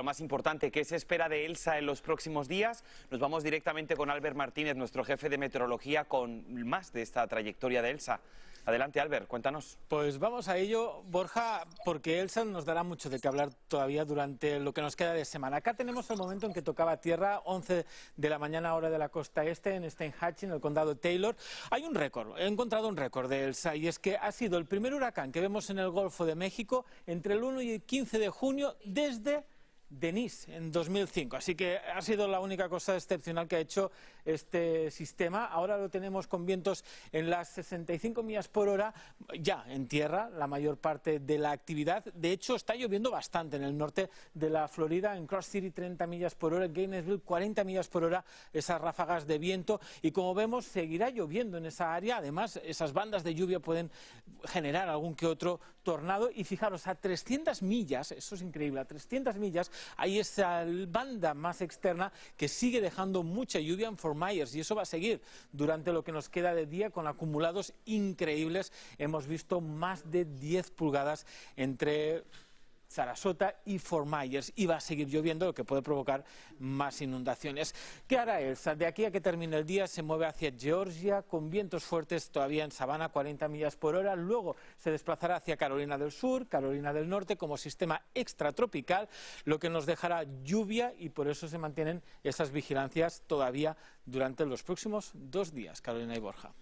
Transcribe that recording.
Lo más importante, ¿qué se espera de Elsa en los próximos días? Nos vamos directamente con Albert Martínez, nuestro jefe de meteorología, con más de esta trayectoria de Elsa. Adelante, Albert, cuéntanos. Pues vamos a ello, Borja, porque Elsa nos dará mucho de qué hablar todavía durante lo que nos queda de semana. Acá tenemos el momento en que tocaba tierra, 11 de la mañana, hora de la costa este, en Steinhatchee, en el condado Taylor. Hay un récord, he encontrado un récord de Elsa, y es que ha sido el primer huracán que vemos en el Golfo de México entre el 1 y el 15 de junio desde Denis en 2005. Así que ha sido la única cosa excepcional que ha hecho este sistema. Ahora lo tenemos con vientos en las 65 millas por hora, ya en tierra, la mayor parte de la actividad. De hecho, está lloviendo bastante en el norte de la Florida, en Cross City 30 millas por hora, en Gainesville 40 millas por hora, esas ráfagas de viento. Y como vemos, seguirá lloviendo en esa área. Además, esas bandas de lluvia pueden generar algún que otro tornado. Y fijaros, a 300 millas, eso es increíble, a 300 millas hay esa banda más externa que sigue dejando mucha lluvia en Fort Myers y eso va a seguir durante lo que nos queda de día con acumulados increíbles. Hemos visto más de 10 pulgadas entre Sarasota y Fort Myers y va a seguir lloviendo, lo que puede provocar más inundaciones. ¿Qué hará Elsa? De aquí a que termine el día se mueve hacia Georgia con vientos fuertes todavía en Savannah, 40 millas por hora. Luego se desplazará hacia Carolina del Sur, Carolina del Norte como sistema extratropical, lo que nos dejará lluvia y por eso se mantienen esas vigilancias todavía durante los próximos dos días. Carolina y Borja.